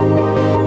Música